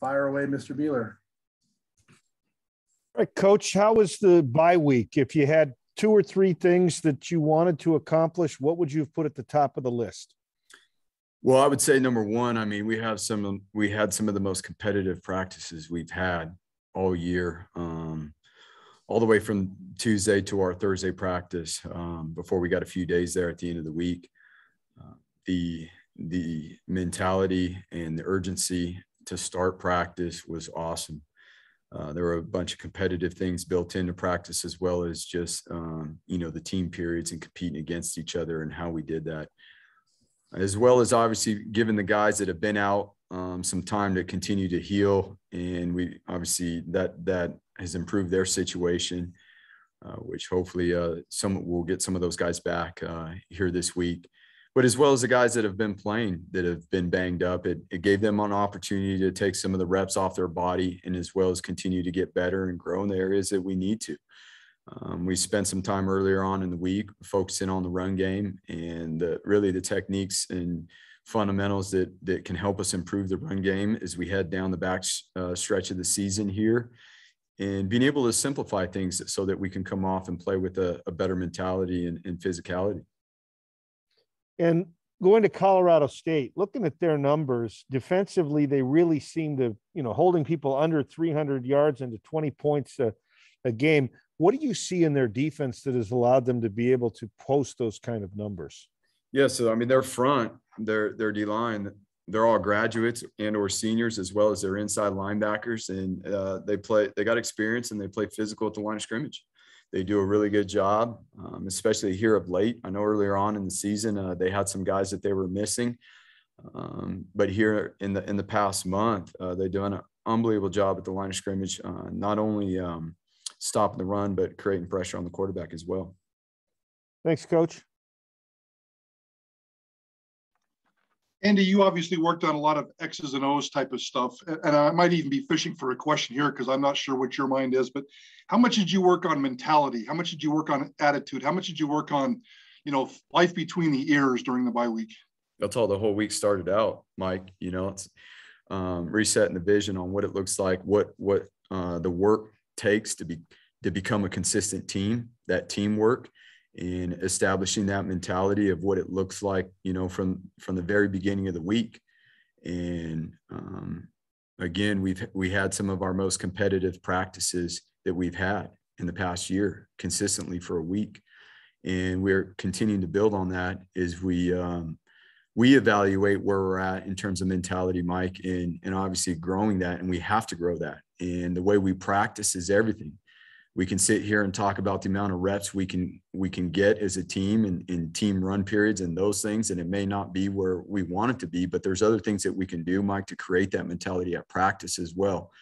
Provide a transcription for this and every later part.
Fire away, Mr. Beeler. All right, Coach, how was the bye week? If you had two or three things that you wanted to accomplish, what would you have put at the top of the list? Well, I would say number one, I mean, we have some, we had some of the most competitive practices we've had all year, um, all the way from Tuesday to our Thursday practice um, before we got a few days there at the end of the week. Uh, the the mentality and the urgency to start practice was awesome. Uh, there were a bunch of competitive things built into practice as well as just um, you know the team periods and competing against each other and how we did that as well as obviously giving the guys that have been out um, some time to continue to heal and we obviously that that has improved their situation uh, which hopefully uh, some will get some of those guys back uh, here this week but as well as the guys that have been playing that have been banged up, it, it gave them an opportunity to take some of the reps off their body and as well as continue to get better and grow in the areas that we need to. Um, we spent some time earlier on in the week focusing on the run game and the, really the techniques and fundamentals that that can help us improve the run game as we head down the back uh, stretch of the season here and being able to simplify things so that we can come off and play with a, a better mentality and, and physicality. And going to Colorado State, looking at their numbers defensively, they really seem to, you know, holding people under 300 yards into 20 points a, a game. What do you see in their defense that has allowed them to be able to post those kind of numbers? Yeah, so I mean, their front, their their D line, they're all graduates and or seniors as well as their inside linebackers, and uh, they play. They got experience and they play physical at the line of scrimmage they do a really good job, um, especially here of late. I know earlier on in the season uh, they had some guys that they were missing, um, but here in the in the past month uh, they've done an unbelievable job at the line of scrimmage, uh, not only um, stopping the run but creating pressure on the quarterback as well. Thanks, Coach. Andy, you obviously worked on a lot of X's and O's type of stuff. And I might even be fishing for a question here because I'm not sure what your mind is, but how much did you work on mentality? How much did you work on attitude? How much did you work on, you know, life between the ears during the bye week? That's how the whole week started out, Mike. You know, it's um, resetting the vision on what it looks like, what what uh, the work takes to be to become a consistent team, that teamwork, in establishing that mentality of what it looks like, you know, from from the very beginning of the week. And um, again, we've we had some of our most competitive practices that we've had in the past year consistently for a week, and we're continuing to build on that as we um, we evaluate where we're at in terms of mentality, Mike, and and obviously growing that, and we have to grow that. And the way we practice is everything we can sit here and talk about the amount of reps we can we can get as a team in, in team run periods and those things and it may not be where we want it to be but there's other things that we can do mike to create that mentality at practice as well.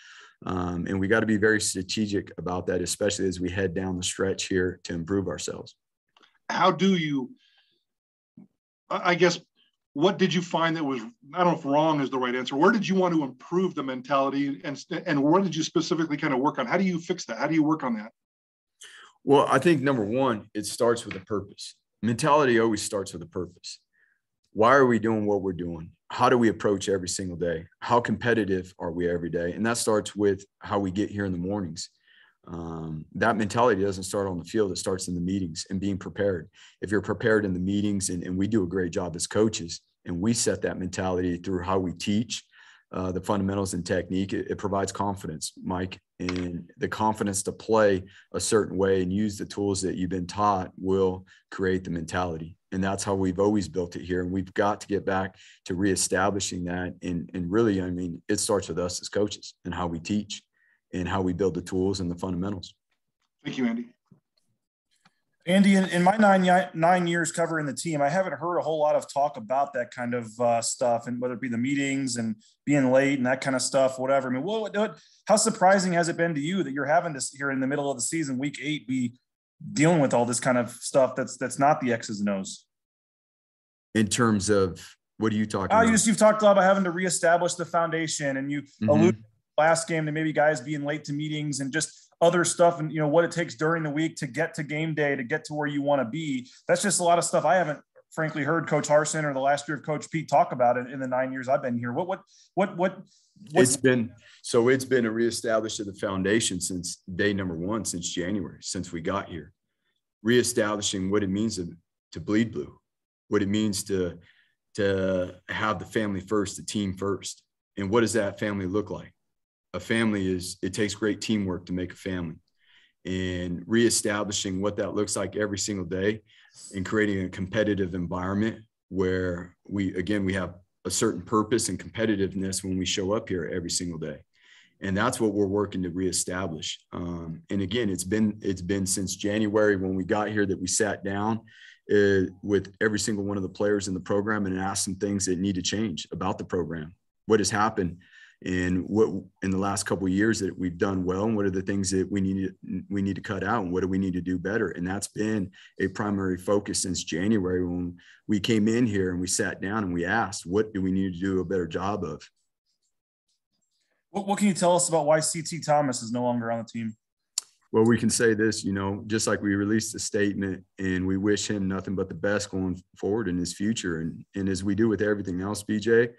Um, and we got to be very strategic about that especially as we head down the stretch here to improve ourselves. How do you i guess what did you find that was i don't know if wrong is the right answer. Where did you want to improve the mentality and and where did you specifically kind of work on how do you fix that? How do you work on that? Well i think number one it starts with a purpose. Mentality always starts with a purpose. Why are we doing what we're doing? How do we approach every single day? How competitive are we every day? And that starts with how we get here in the mornings. Um, that mentality doesn't start on the field. It starts in the meetings and being prepared. If you're prepared in the meetings and, and we do a great job as coaches and we set that mentality through how we teach uh, the fundamentals and technique it, it, provides confidence mike and the confidence to play a certain way and use the tools that you've been taught will create the mentality and that's how we've always built it here and we've got to get back to reestablishing that and, and really i mean it starts with us as coaches and how we teach and how we build the tools and the fundamentals. Thank you, Andy. Andy, in, in, my nine nine years covering the team, I haven't heard a whole lot of talk about that kind of uh, stuff, and whether it be the meetings and being late and that kind of stuff, whatever. I mean, what, what, how surprising has it been to you that you're having this here in the middle of the season, week eight, be dealing with all this kind of stuff that's that's not the X's and O's? In terms of what are you talking? Uh, about? You, you've talked a lot about having to reestablish the foundation, and you mm-hmm. allude last game to maybe guys being late to meetings and just other stuff and you know what it takes during the week to get to game day to get to where you want to be that's just a lot of stuff i haven't frankly heard Coach Harsin or the last year of Coach Pete talk about it in the nine years I've been here. What what what what? it's been so it's been a reestablished of the foundation since day number one, since January, since we got here, reestablishing what it means to, to bleed blue, what it means to to have the family first, the team first, and what does that family look like? A family is it takes great teamwork to make a family. And reestablishing what that looks like every single day and creating a competitive environment where we again we have a certain purpose and competitiveness when we show up here every single day. And that's what we're working to reestablish. Um, and again it's been it's been since january when we got here that we sat down uh, with every single one of the players in the program and asked some things that need to change about the program. What has happened and what in the last couple of years that we've done well and what are the things that we need to, we need to cut out and what do we need to do better? And that's been a primary focus since january when we came in here and we sat down and we asked what do we need to do a better job of? What, what can you tell us about why ct thomas is no longer on the team? Well we can say this you know just like we released a statement and we wish him nothing but the best going forward in his future. And and as we do with everything else bj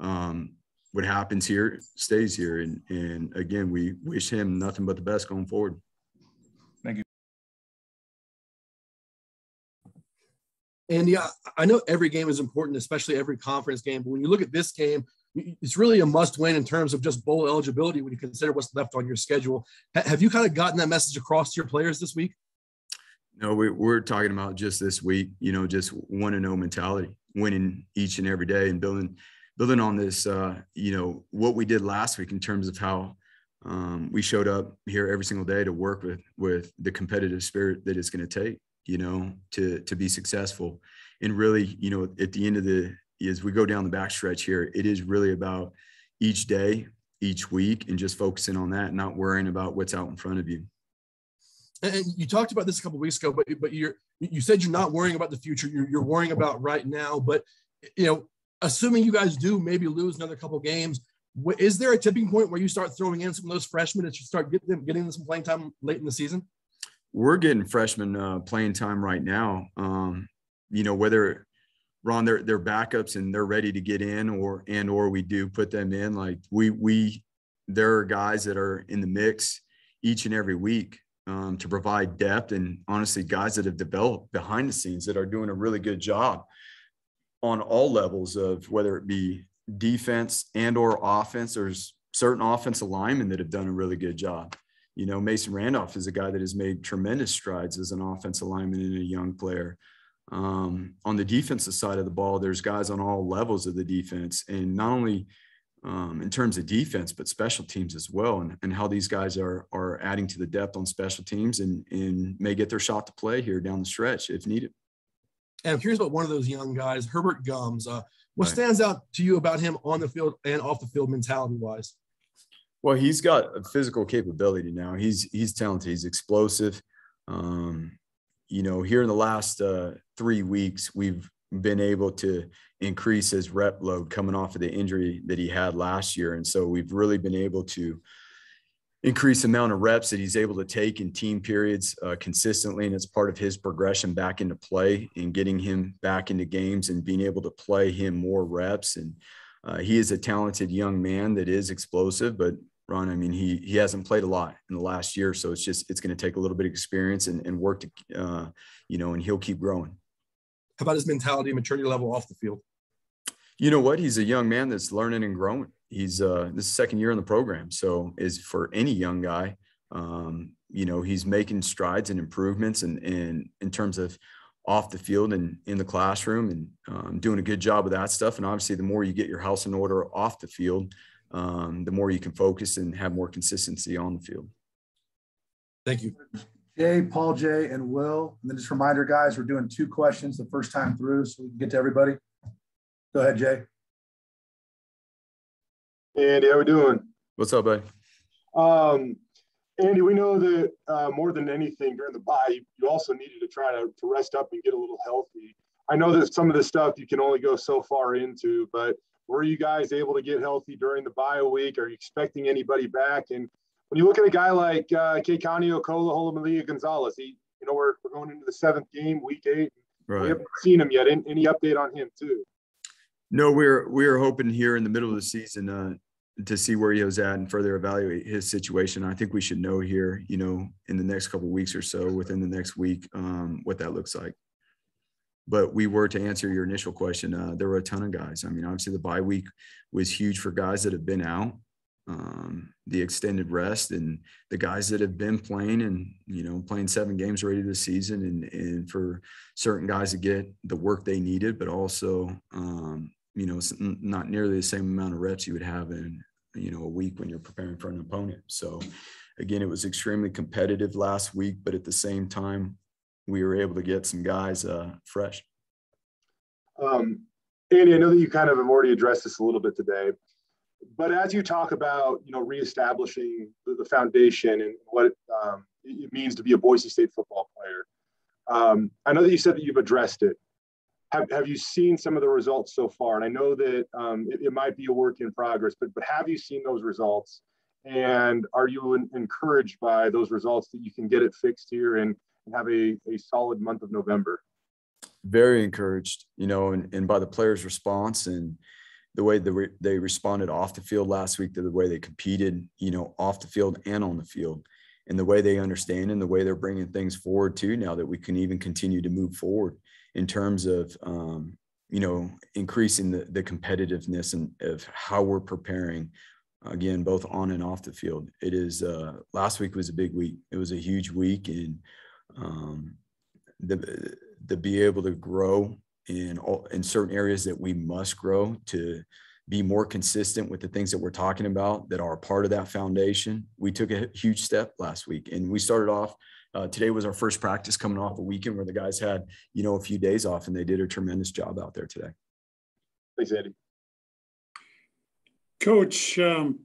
um, what happens here stays here. And, and again, we wish him nothing but the best going forward. Thank you. And yeah, I know every game is important, especially every conference game. But when you look at this game, it's really a must win in terms of just bowl eligibility when you consider what's left on your schedule. Have you kind of gotten that message across to your players this week? No, we, we're talking about just this week, you know, just one and no mentality, winning each and every day and building building on this, uh, you know, what we did last week in terms of how um, we showed up here every single day to work with with the competitive spirit that it's going to take, you know, to to be successful. And really, you know, at the end of the as we go down the backstretch here, it is really about each day, each week, and just focusing on that, not worrying about what's out in front of you. And you talked about this a couple weeks ago, but but you're you said you're not worrying about the future. You're, you're worrying about right now. But you know, assuming you guys do maybe lose another couple games, is there a tipping point where you start throwing in some of those freshmen and you start getting them getting some playing time late in the season? We're getting freshmen uh, playing time right now. Um, you know whether Ron they're they're backups and they're ready to get in, or and or we do put them in. Like we we there are guys that are in the mix each and every week um, to provide depth and honestly guys that have developed behind the scenes that are doing a really good job on all levels of whether it be defense and or offense. There's certain offensive linemen that have done a really good job. You know, Mason Randolph is a guy that has made tremendous strides as an offensive lineman and a young player. Um, on the defensive side of the ball, there's guys on all levels of the defense, and not only um, in terms of defense, but special teams as well, and, and how these guys are are adding to the depth on special teams and and may get their shot to play here down the stretch if needed. And I'm curious about one of those young guys, Herbert Gums. Uh, what right. stands out to you about him on the field and off the field, mentality wise? Well, he's got a physical capability now. He's he's talented. He's explosive. Um, you know, here in the last uh, three weeks, we've been able to increase his rep load coming off of the injury that he had last year, and so we've really been able to increased amount of reps that he's able to take in team periods uh, consistently. And it's part of his progression back into play and getting him back into games and being able to play him more reps. And uh, he is a talented young man that is explosive, but Ron, I mean, he he hasn't played a lot in the last year, so it's just it's going to take a little bit of experience and, and work to, uh, you know, and he'll keep growing. How about his mentality, maturity level off the field? You know what? He's a young man that's learning and growing he's uh, this second year in the program. So is for any young guy, um, you know, he's making strides and improvements and in, in, in terms of off the field and in the classroom and um, doing a good job of that stuff. And obviously the more you get your house in order off the field, um, the more you can focus and have more consistency on the field. Thank you. Jay, Paul Jay, and Will. And then just reminder, guys, we're doing two questions the first time through so we can get to everybody. Go ahead, Jay. Andy, how we doing? What's up, buddy? Um, Andy, we know that uh, more than anything during the bye, you also needed to try to, to rest up and get a little healthy. I know that some of the stuff you can only go so far into, but were you guys able to get healthy during the bye week? Are you expecting anybody back? And when you look at a guy like uh, Keikani Okola Holamalia Gonzalez, he, you know, we're, we're going into the seventh game, week eight. Right. We haven't seen him yet. Any update on him too? No, we're we're hoping here in the middle of the season uh, to see where he was at and further evaluate his situation. I think we should know here, you know, in the next couple weeks or so, within the next week, um, what that looks like. But we were to answer your initial question. Uh, there were a ton of guys. I mean, obviously the bye week was huge for guys that have been out, um, the extended rest, and the guys that have been playing and you know playing seven games already this season, and and for certain guys to get the work they needed, but also um, you know not nearly the same amount of reps you would have in you know a week when you're preparing for an opponent. So again it was extremely competitive last week but at the same time we were able to get some guys uh, fresh. Um, andy i know that you kind of have already addressed this a little bit today but as you talk about you know reestablishing the, the foundation and what it, um, it, means to be a boise state football player um, i know that you said that you've addressed it have, have you seen some of the results so far? And I know that um, it, it, might be a work in progress, but but have you seen those results? And are you in, encouraged by those results that you can get it fixed here and, and have a, a solid month of November? Very encouraged, you know, and, and by the players' response and the way they, re- they responded off the field last week to the way they competed, you know, off the field and on the field and the way they understand and the way they're bringing things forward too now that we can even continue to move forward in terms of um, you know increasing the, the competitiveness and of how we're preparing again both on and off the field. It is uh, last week was a big week. It was a huge week and um, the to be able to grow in all, in certain areas that we must grow to be more consistent with the things that we're talking about that are part of that foundation. We took a huge step last week and we started off uh, today was our first practice coming off a weekend where the guys had, you know, a few days off and they did a tremendous job out there today. Thanks, Andy. Coach, um,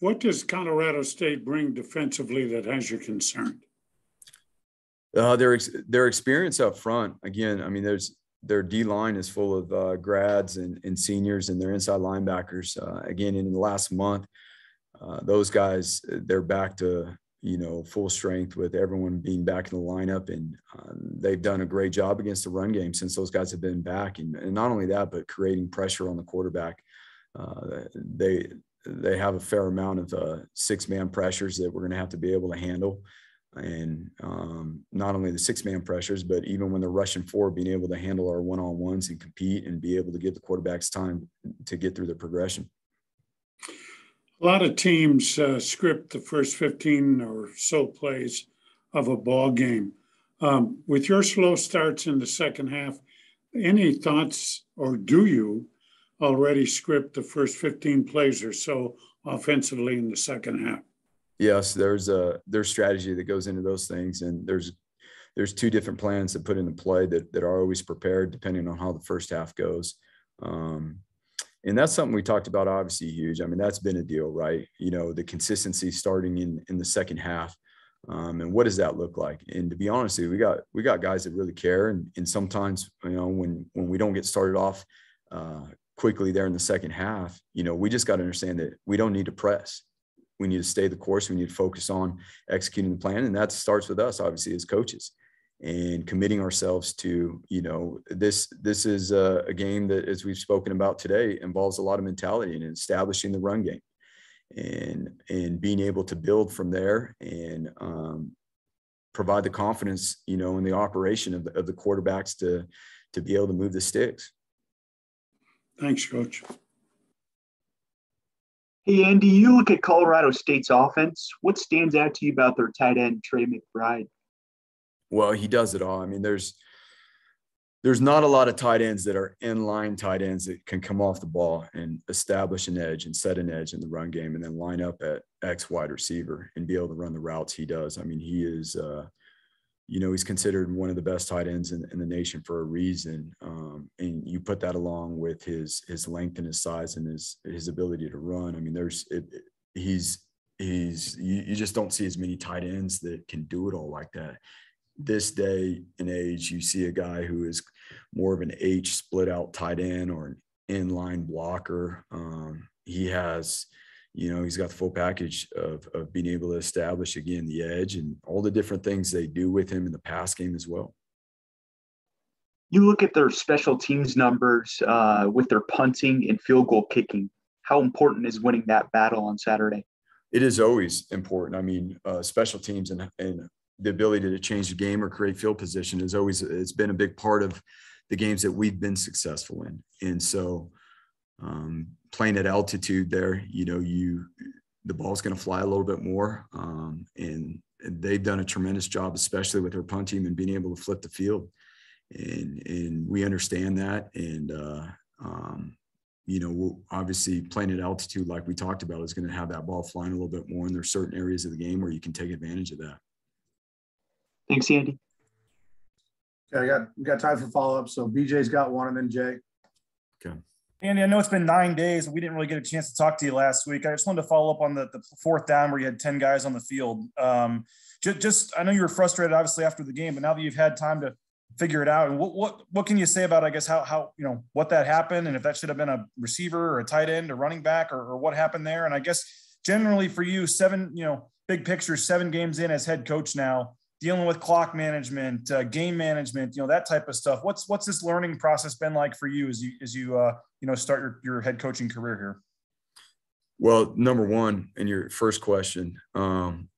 what does Colorado State bring defensively that has you concerned? Uh, their their experience up front. Again, I mean, there's their D line is full of uh, grads and, and seniors, and their inside linebackers. Uh, again, in the last month, uh, those guys they're back to you know, full strength with everyone being back in the lineup. And um, they've done a great job against the run game since those guys have been back. And, and not only that, but creating pressure on the quarterback. Uh, they they have a fair amount of uh, six man pressures that we're going to have to be able to handle. And um, not only the six man pressures, but even when they're rushing forward, being able to handle our one on ones and compete and be able to give the quarterbacks time to get through the progression. A lot of teams uh, script the first 15 or so plays of a ball game. Um, with your slow starts in the second half, any thoughts, or do you already script the first 15 plays or so offensively in the second half? Yes, there's a there's strategy that goes into those things, and there's there's two different plans that put into play that that are always prepared depending on how the first half goes. Um, and that's something we talked about obviously huge. I mean that's been a deal right? You know the consistency starting in in the second half um, and what does that look like? And to be honest we got we got guys that really care. And, and sometimes you know when when we don't get started off uh, quickly there in the second half you know we just got to understand that we don't need to press. We need to stay the course. We need to focus on executing the plan. And that starts with us obviously as coaches and committing ourselves to you know this this is a, a, game that as we've spoken about today involves a lot of mentality and establishing the run game and and being able to build from there and um, provide the confidence you know in the operation of the, of the quarterbacks to to be able to move the sticks thanks coach Hey, Andy, you look at Colorado State's offense. What stands out to you about their tight end, Trey McBride? Well, he does it all. I mean, there's there's not a lot of tight ends that are inline tight ends that can come off the ball and establish an edge and set an edge in the run game and then line up at X wide receiver and be able to run the routes he does. I mean, he is, uh, you know, he's considered one of the best tight ends in, in the nation for a reason. Um, and you put that along with his his length and his size and his his ability to run. I mean, there's it, it, he's he's you, you just don't see as many tight ends that can do it all like that this day and age, you see a guy who is more of an H split out tight end or an inline blocker. Um, he has, you know, he's got the full package of, of being able to establish again the edge and all the different things they do with him in the pass game as well. You look at their special teams numbers uh, with their punting and field goal kicking. How important is winning that battle on Saturday? It is always important. I mean, uh, special teams and, and the ability to change the game or create field position is always it's been a big part of the games that we've been successful in. And so um, playing at altitude there, you know, you the ball's going to fly a little bit more. Um, and, they've done a tremendous job, especially with their punt team and being able to flip the field. And, and we understand that. And, uh, um, you know, obviously playing at altitude, like we talked about, is going to have that ball flying a little bit more. And there's certain areas of the game where you can take advantage of that. Thanks, Andy. Yeah, I got we got time for follow up. So BJ's got one, and then Jay. Okay. Andy, I know it's been nine days. We didn't really get a chance to talk to you last week. I just wanted to follow up on the, the fourth down where you had 10 guys on the field. Um, just, just, I know you were frustrated, obviously, after the game, but now that you've had time to figure it out, and what, what, what can you say about, I guess, how, how, you know, what that happened and if that should have been a receiver or a tight end or running back or, or what happened there? And I guess generally for you, seven, you know, big picture, seven games in as head coach now, dealing with clock management, uh, game management, you know, that type of stuff. What's what's this learning process been like for you as you as you uh, you know start your, your head coaching career here? Well, number one, in your first question, um,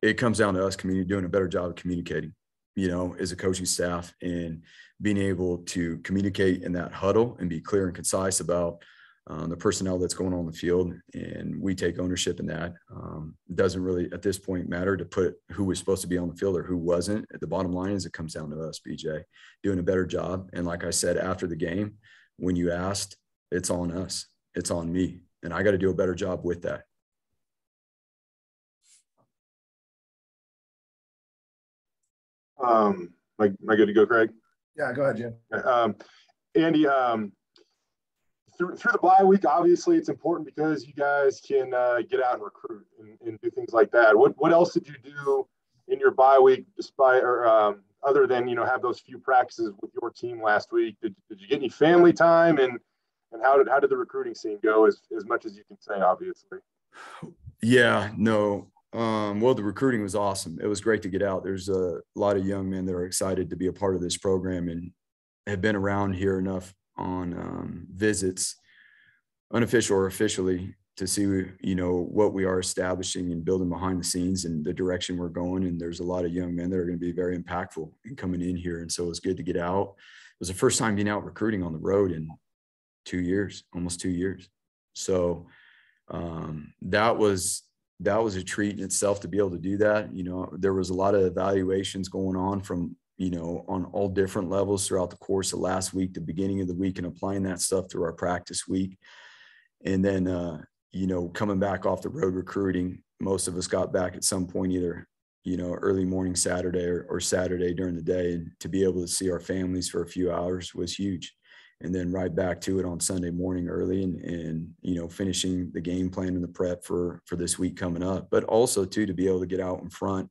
it comes down to us community doing a better job of communicating. You know, as a coaching staff and being able to communicate in that huddle and be clear and concise about um, the personnel that's going on the field, and we take ownership in that. Um, it doesn't really, at this point, matter to put who was supposed to be on the field or who wasn't. The bottom line is it comes down to us, BJ, doing a better job. And like I said after the game, when you asked, it's on us, it's on me, and I got to do a better job with that. Um, am I, am I good to go, Craig? Yeah, go ahead, Jim. Um, Andy, um, through, through the bye week, obviously it's important because you guys can uh, get out and recruit and, and, do things like that. What what else did you do in your bye week, despite or um, other than you know have those few practices with your team last week? Did, did you get any family time and and how did how did the recruiting scene go? As as much as you can say, obviously. Yeah, no. Um, well, the recruiting was awesome. It was great to get out. There's a lot of young men that are excited to be a part of this program and have been around here enough on um, visits, unofficial or officially, to see you know what we are establishing and building behind the scenes and the direction we're going. And there's a lot of young men that are going to be very impactful in coming in here. And so it's good to get out. It was the first time being out recruiting on the road in two years, almost two years. So um, that was that was a treat in itself to be able to do that. You know, there was a lot of evaluations going on from you know, on all different levels throughout the course of last week, the beginning of the week, and applying that stuff through our practice week. And then, uh, you know, coming back off the road recruiting, most of us got back at some point, either, you know, early morning Saturday or, or Saturday during the day. And to be able to see our families for a few hours was huge. And then right back to it on Sunday morning early and, and you know, finishing the game plan and the prep for, for this week coming up, but also too, to be able to get out in front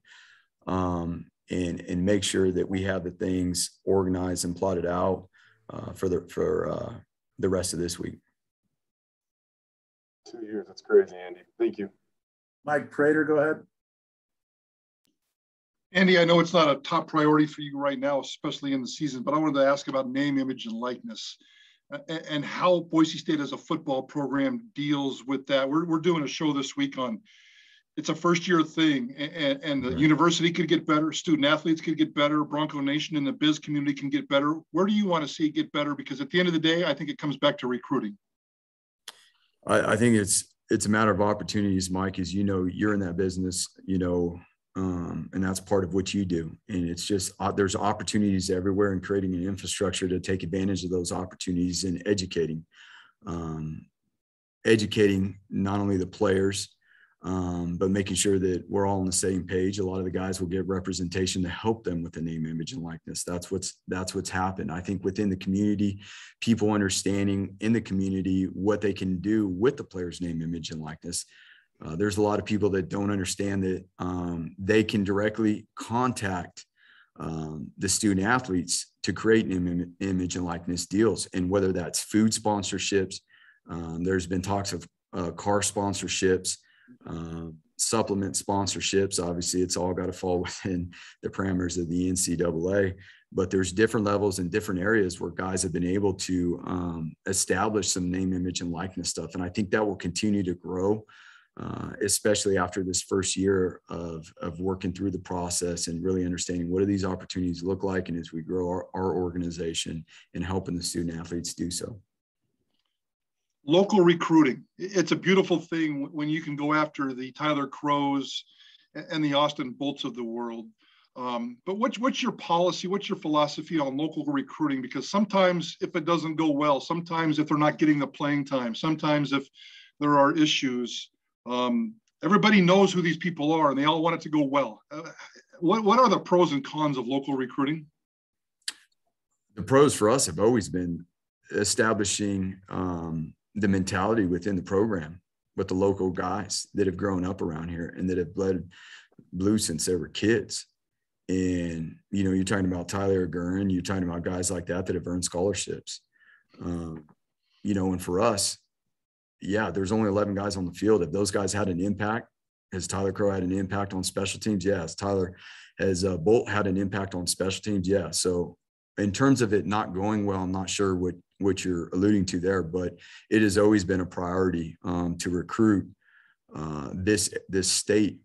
um, and and make sure that we have the things organized and plotted out uh, for the for uh, the rest of this week. Two years, that's crazy, Andy. Thank you. Mike Prater, go ahead. Andy, I know it's not a top priority for you right now, especially in the season, but I wanted to ask about name, image, and likeness and how Boise State as a football program deals with that. We're, we're doing a show this week on it's a first year thing and, and the right. university could get better student athletes could get better bronco nation and the biz community can get better. Where do you want to see it get better? Because at the end of the day i think it comes back to recruiting. I, I think it's it's a matter of opportunities mike as you know you're in that business you know um, and that's part of what you do. And it's just uh, there's opportunities everywhere and creating an infrastructure to take advantage of those opportunities and educating um, educating not only the players um, but making sure that we're all on the same page. A lot of the guys will get representation to help them with the name, image, and likeness. That's what's that's what's happened. I think within the community, people understanding in the community what they can do with the player's name, image, and likeness. Uh, there's a lot of people that don't understand that um, they can directly contact um, the student athletes to create an Im- image and likeness deals, and whether that's food sponsorships. Um, there's been talks of uh, car sponsorships um, supplement sponsorships. Obviously, it's all got to fall within the parameters of the NCAA. but there's different levels and different areas where guys have been able to um, establish some name, image, and likeness stuff. And I think that will continue to grow, uh, especially after this first year of, of working through the process and really understanding what do these opportunities look like. And as we grow our, our organization and helping the student athletes do so. Local recruiting. It's a beautiful thing when you can go after the Tyler Crowes and the Austin Bolt of the world um, but what's what's your policy? What's your philosophy on local recruiting? Because sometimes if it doesn't go well, sometimes if they're not getting the playing time, sometimes if there are issues, um, everybody knows who these people are and they all want it to go well. Uh, what what are the pros and cons of local recruiting? The pros for us have always been establishing um, the mentality within the program with the local guys that have grown up around here and that have bled blue since they were kids and, you know, you're talking about Tyler Gurn, you're talking about guys like that that have earned scholarships. Um, you know, and for us, yeah, there's only 11 guys on the field. If those guys had an impact, has Tyler Crowe had an impact on special teams? Yes. Tyler has uh, Bolt had an impact on special teams? Yeah. So in terms of it not going well, I'm not sure what what you're alluding to there, but it has always been a priority um, to recruit uh, this this state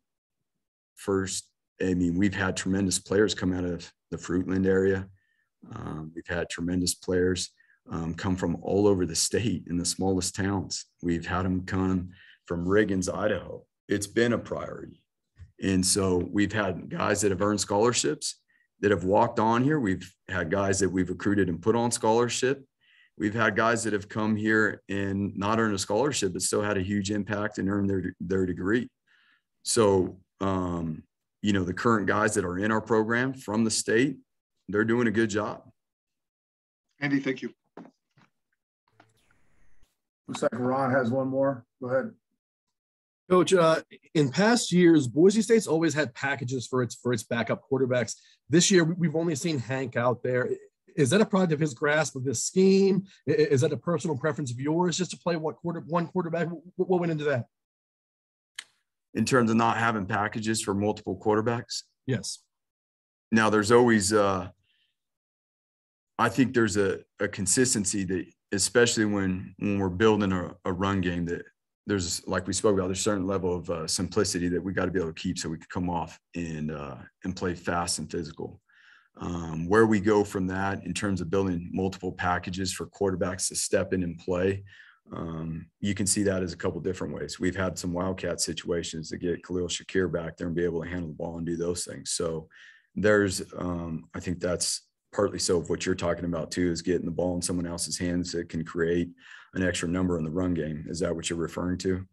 first I mean, we've had tremendous players come out of the Fruitland area. Um, we've had tremendous players um, come from all over the state in the smallest towns. We've had them come from Riggins, Idaho. It's been a priority. And so we've had guys that have earned scholarships that have walked on here. We've had guys that we've recruited and put on scholarship. We've had guys that have come here and not earned a scholarship, but still had a huge impact and earned their, their degree. So, um, you know, the current guys that are in our program from the state, they're doing a good job. Andy, thank you. Looks like Ron has one more. Go ahead. Coach, uh, in past years, Boise State's always had packages for its for its backup quarterbacks. This year, we've only seen Hank out there. Is that a product of his grasp of this scheme? Is that a personal preference of yours, just to play what quarter one quarterback? What went into that? in terms of not having packages for multiple quarterbacks? Yes. Now there's always uh I think there's a, a consistency that especially when when we're building a, a run game that there's like we spoke about there's a certain level of uh, simplicity that we got to be able to keep so we can come off and uh, and play fast and physical um, where we go from that in terms of building multiple packages for quarterbacks to step in and play um, you can see that as a couple different ways. We've had some wildcat situations to get Khalil Shakir back there and be able to handle the ball and do those things. So there's, um, I think that's partly so of what you're talking about too, is getting the ball in someone else's hands that can create an extra number in the run game. Is that what you're referring to?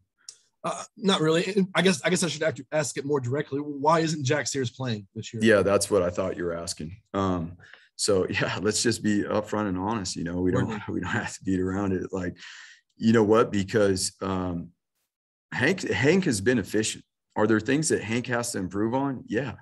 Uh, not really. I guess I guess I should ask it more directly. Why isn't Jack Sears playing this year? Yeah, that's what I thought you were asking. Um, so yeah, let's just be upfront and honest. You know, we don't we don't have to beat around it. Like you know what? Because um, Hank Hank has been efficient. Are there things that Hank has to improve on? Yeah.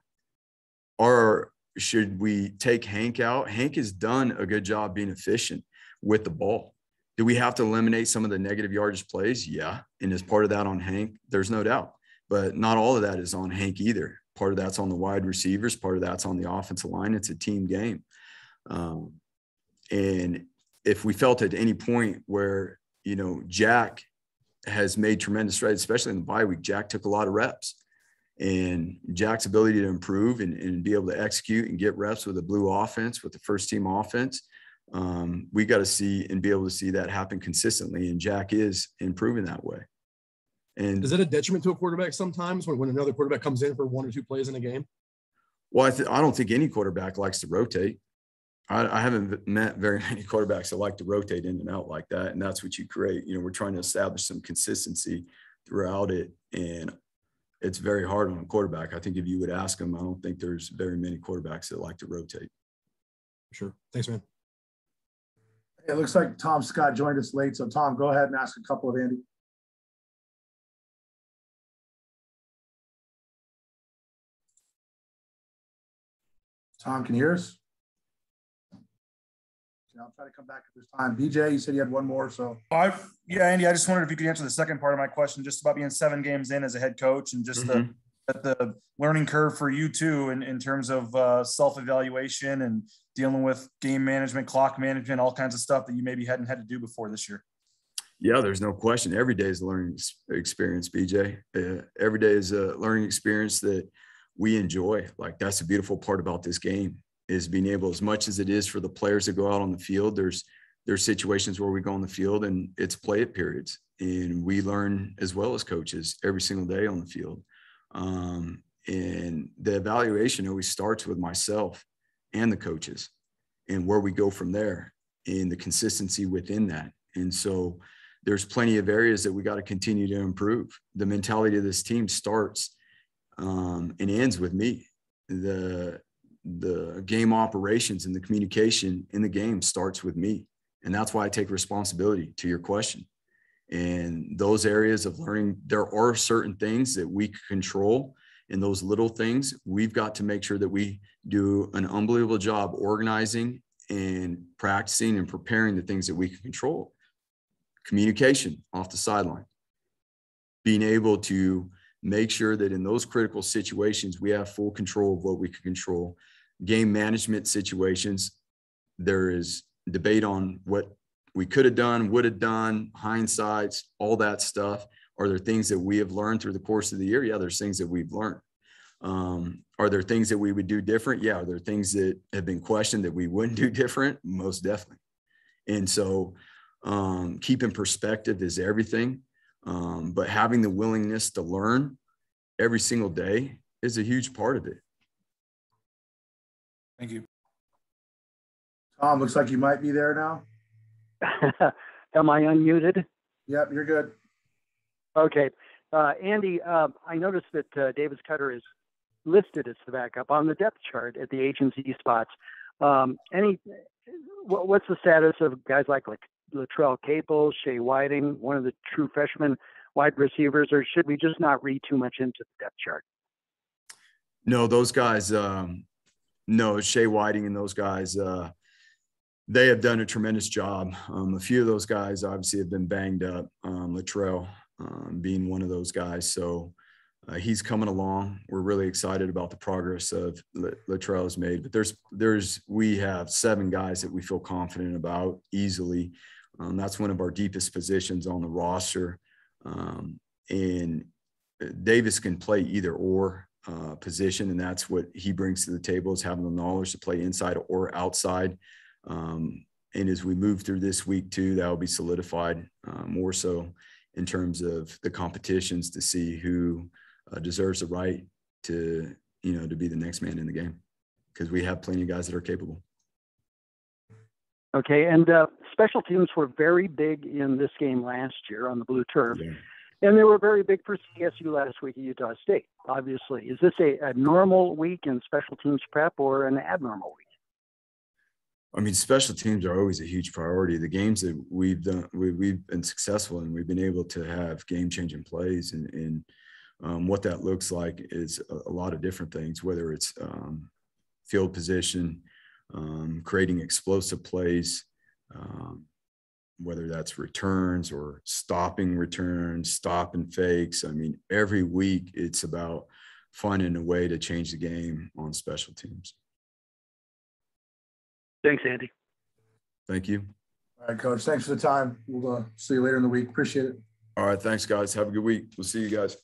Or should we take Hank out? Hank has done a good job being efficient with the ball. Do we have to eliminate some of the negative yardage plays? Yeah. And as part of that on Hank, there's no doubt. But not all of that is on Hank either. Part of that's on the wide receivers. Part of that's on the offensive line. It's a team game. Um, and if we felt at any point where you know, Jack has made tremendous strides, especially in the bye week. Jack took a lot of reps. And Jack's ability to improve and, and be able to execute and get reps with the blue offense, with the first team offense, um, we got to see and be able to see that happen consistently. And Jack is improving that way. And is that a detriment to a quarterback sometimes when, when another quarterback comes in for one or two plays in a game? Well, I, th- I don't think any quarterback likes to rotate. I, I, haven't met very many quarterbacks that like to rotate in and out like that. And that's what you create. You know, we're trying to establish some consistency throughout it. And it's very hard on a quarterback. I think if you would ask them, I don't think there's very many quarterbacks that like to rotate. Sure. Thanks, man. It looks like Tom Scott joined us late. So, Tom, go ahead and ask a couple of Andy. Tom, can you hear us? Yeah, I'll try to come back at this time. BJ, you said you had one more, so. I yeah, Andy, I just wondered if you could answer the second part of my question, just about being seven games in as a head coach and just mm-hmm. the that the learning curve for you too, in, in terms of uh, self evaluation and dealing with game management, clock management, all kinds of stuff that you maybe hadn't had to do before this year? Yeah, there's no question. Every day is a learning experience, BJ. Uh, every day is a learning experience that we enjoy. Like that's the beautiful part about this game is being able, as much as it is for the players to go out on the field. There's there's situations where we go on the field and it's play it periods, and we learn as well as coaches every single day on the field. Um, and the evaluation always starts with myself and the coaches, and where we go from there, and the consistency within that. And so there's plenty of areas that we got to continue to improve. The mentality of this team starts um, and ends with me. The the game operations and the communication in the game starts with me, and that's why I take responsibility to your question. And those areas of learning, there are certain things that we control, and those little things we've got to make sure that we do an unbelievable job organizing and practicing and preparing the things that we can control. Communication off the sideline, being able to make sure that in those critical situations, we have full control of what we can control. Game management situations, there is debate on what we could have done, would have done, hindsights, all that stuff. Are there things that we have learned through the course of the year? Yeah, there's things that we've learned. Um, are there things that we would do different? Yeah. Are there things that have been questioned that we wouldn't do different? Most definitely. And so um, keeping perspective is everything. Um, but having the willingness to learn every single day is a huge part of it. Thank you. Tom, looks like you might be there now. Am I unmuted? Yep, you're good. Okay. Uh, Andy, uh, I noticed that uh, Davis Koetter is listed as the backup on the depth chart at the agency spots. Um, any, what's the status of guys like, like Latrell Caples, Shea Whiting, one of the true freshmen wide receivers, or should we just not read too much into the depth chart? No, those guys, um, no, Shea Whiting and those guys, uh, they have done a tremendous job. Um, a few of those guys obviously have been banged up. Um, Latrell um, being one of those guys, so uh, he's coming along. We're really excited about the progress of Latrell has made. But there's there's we have seven guys that we feel confident about easily. Um, that's one of our deepest positions on the roster. Um, and Davis can play either or uh, position, and that's what he brings to the table is having the knowledge to play inside or outside. Um, and as we move through this week too, that will be solidified uh, more so in terms of the competitions to see who uh, deserves the right to you know to be the next man in the game because we have plenty of guys that are capable. Okay, and uh, special teams were very big in this game last year on the blue turf. Yeah. And they were very big for CSU last week at Utah State, obviously. Is this a, a normal week in special teams prep or an abnormal week? I mean, special teams are always a huge priority. The games that we've done, we, have been successful and we've been able to have game changing plays. And, and um, what that looks like is a, a, lot of different things, whether it's um, field position, um, creating explosive plays, um, whether that's returns or stopping returns, stopping fakes. I mean, every week it's about finding a way to change the game on special teams. Thanks, Andy. Thank you. All right, coach. Thanks for the time. We'll uh, see you later in the week. Appreciate it. All right. Thanks, guys. Have a good week. We'll see you guys.